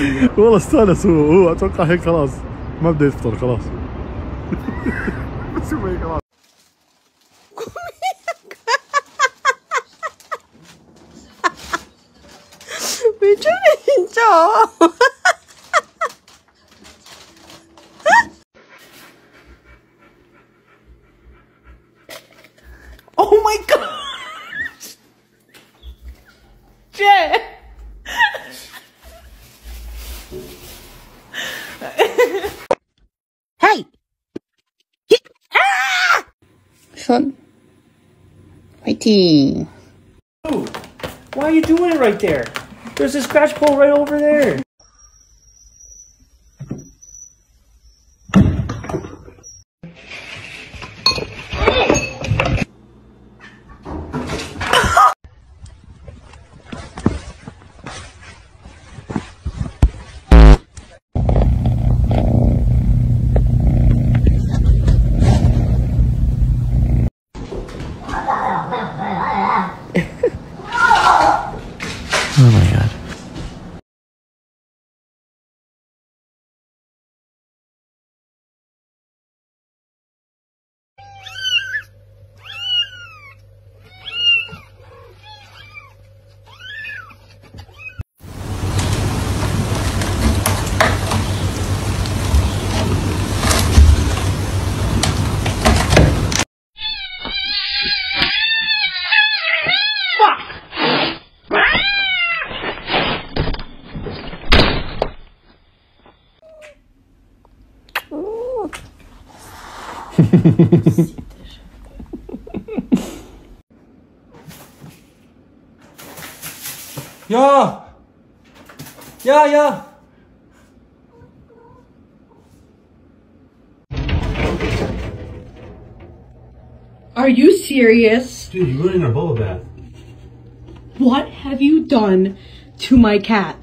والله استانس هو هو أتوقع هيك خلاص ما بده يفطر خلاص بس هو هيك خلاص Oh my god! Doing it right there? There's a scratch pole right over there. Ja! Ja, ja! Are you serious? Dude, you're really in a bubble bath. What have you done to my cats?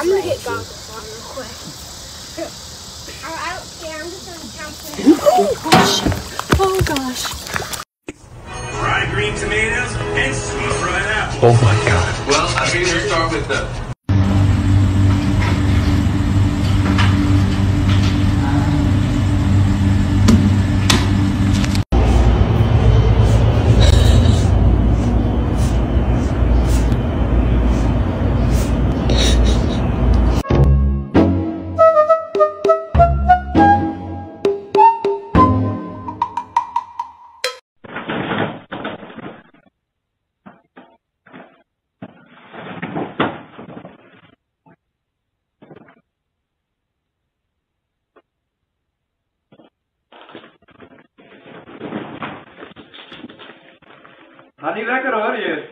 I'm gonna get goggles on real quick. I, I don't care. I'm just gonna jump in. Oh gosh. Fried green tomatoes and sweet fried apples. Oh my god. Well, I figured start with the Är läkare hör ju.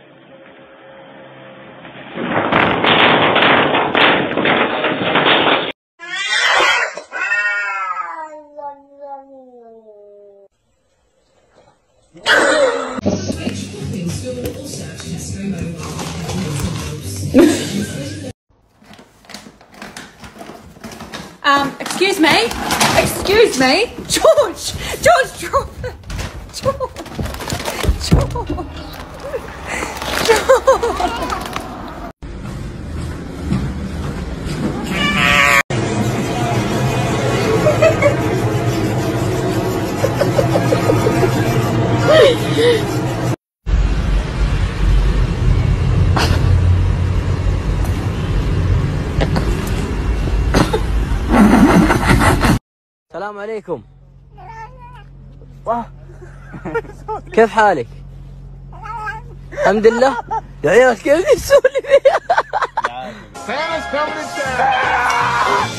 Um, excuse me? Excuse me? George! George, it! George! السلام عليكم. كيف حالك؟ الحمد لله. يا عيال كيف تسولي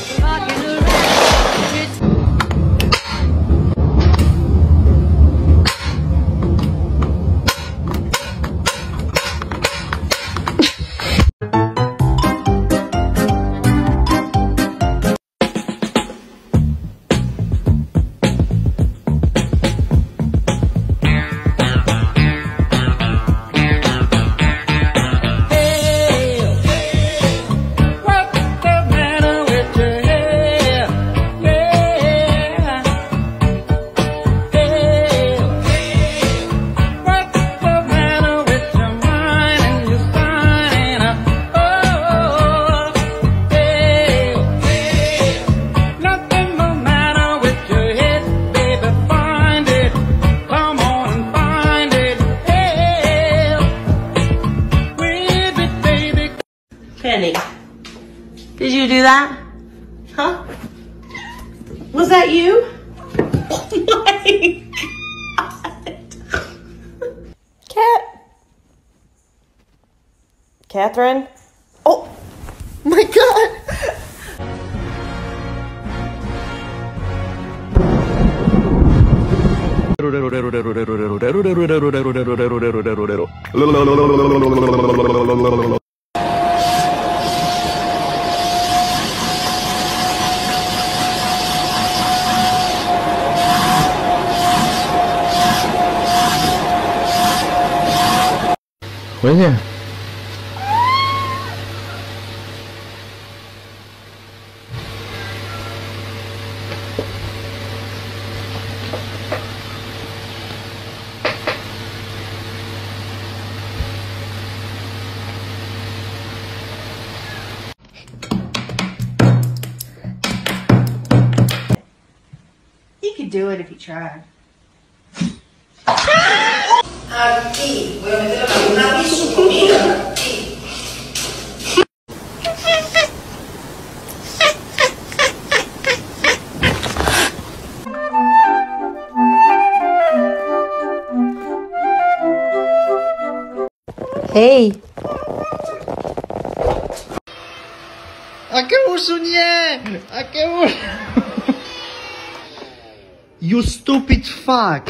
you? Oh my god. Cat. Catherine? Oh my god. Oye. You could do it if you tried. Aquí. Voy a meter la luna su comida. Aquí. Hey! A que nie! A que You stupid fuck!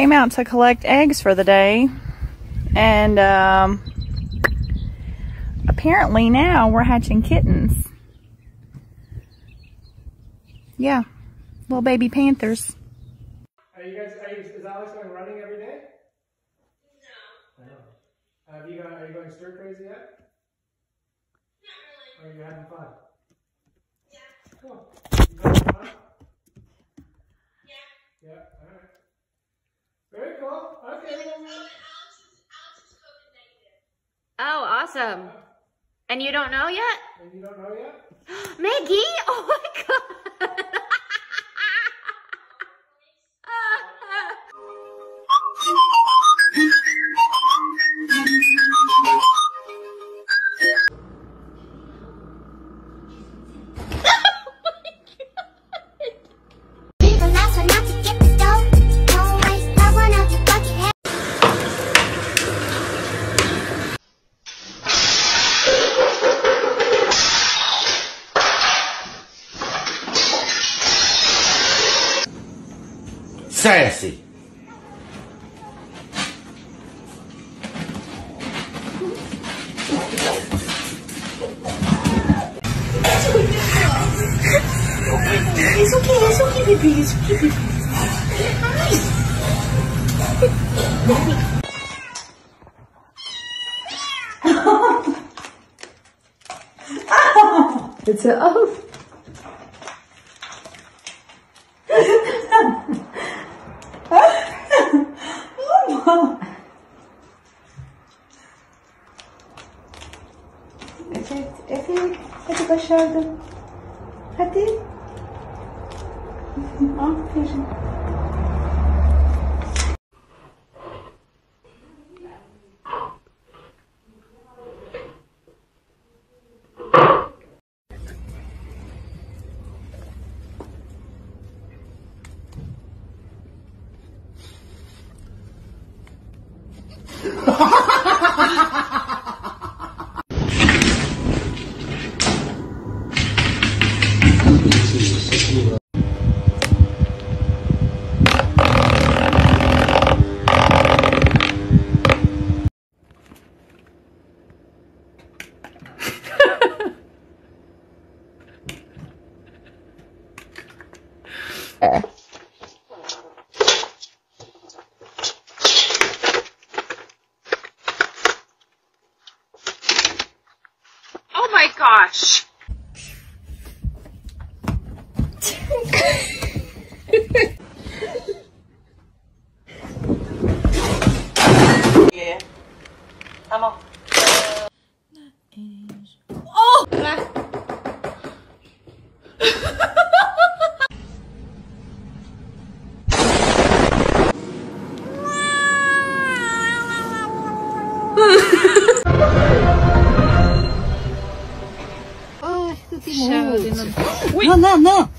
Came out to collect eggs for the day. And um, apparently now we're hatching kittens. Yeah, little baby panthers. Are you guys, are you, is Alex going running every day? No. I. Have you gone, are you going stir crazy yet? Not really. Or are you having fun? Yeah. Cool. You going for fun? Yeah. Yeah, alright. Very cool. Okay. Oh, awesome. And you don't know yet? And you don't know yet? Maggie? Oh my god. Cesse! Isso que é? isso? Que é, isso? Que? É, Evet, evet. Hadi başardın. Hadi. Aferin. 哈哈哈哈哈哈。My gosh. на, на, на!